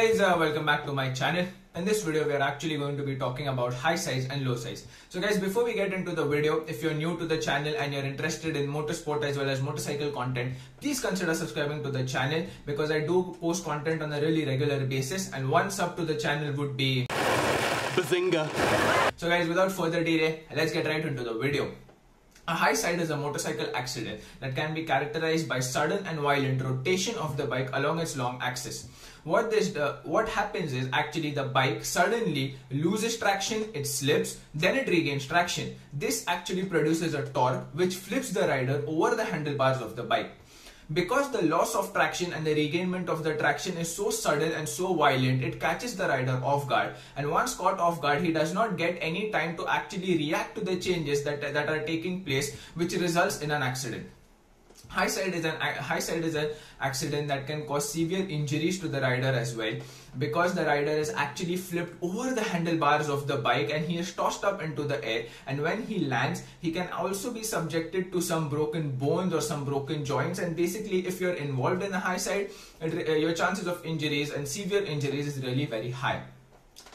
guys uh, welcome back to my channel. In this video we are actually going to be talking about high sides and low sides. So guys before we get into the video if you're new to the channel and you're interested in motorsport as well as motorcycle content please consider subscribing to the channel because i do post content on a really regular basis and one sub to the channel would be Bazinga! so guys without further delay let's get right into the video a high side is a motorcycle accident that can be characterized by sudden and violent rotation of the bike along its long axis. What this uh, what happens is actually the bike suddenly loses traction, it slips, then it regains traction. This actually produces a torque which flips the rider over the handlebars of the bike because the loss of traction and the regainment of the traction is so sudden and so violent it catches the rider off guard. And once caught off guard he does not get any time to actually react to the changes that, that are taking place which results in an accident high side is an high side is an accident that can cause severe injuries to the rider as well because the rider is actually flipped over the handlebars of the bike and he is tossed up into the air and when he lands he can also be subjected to some broken bones or some broken joints and basically if you're involved in a high side your chances of injuries and severe injuries is really very high.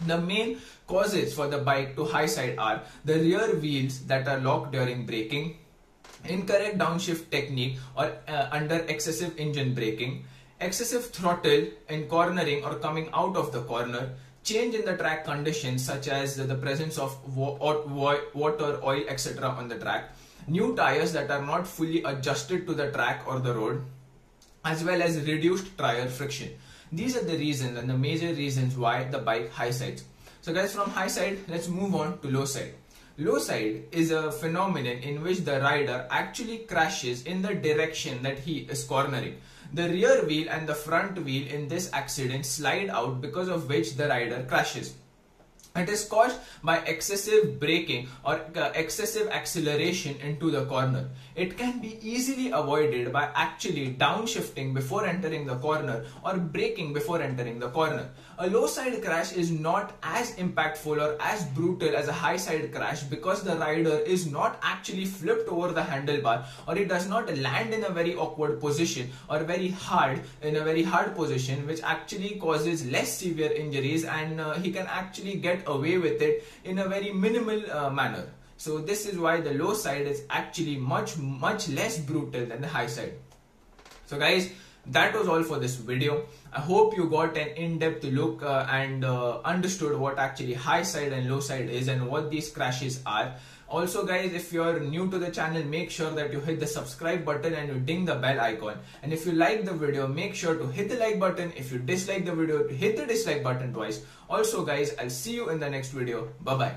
The main causes for the bike to high side are the rear wheels that are locked during braking incorrect downshift technique or uh, under excessive engine braking, excessive throttle in cornering or coming out of the corner, change in the track conditions such as the presence of water, oil, etc. on the track, new tires that are not fully adjusted to the track or the road, as well as reduced tire friction. These are the reasons and the major reasons why the bike high sides. So guys from high side, let's move on to low side. Low side is a phenomenon in which the rider actually crashes in the direction that he is cornering. The rear wheel and the front wheel in this accident slide out because of which the rider crashes. It is caused by excessive braking or uh, excessive acceleration into the corner. It can be easily avoided by actually downshifting before entering the corner or braking before entering the corner. A low side crash is not as impactful or as brutal as a high side crash because the rider is not actually flipped over the handlebar or it does not land in a very awkward position or very hard in a very hard position which actually causes less severe injuries and uh, he can actually away with it in a very minimal uh, manner. So this is why the low side is actually much much less brutal than the high side. So guys, that was all for this video. I hope you got an in-depth look uh, and uh, understood what actually high side and low side is and what these crashes are. Also guys, if you're new to the channel, make sure that you hit the subscribe button and you ding the bell icon. And if you like the video, make sure to hit the like button. If you dislike the video, hit the dislike button twice. Also guys, I'll see you in the next video. Bye bye.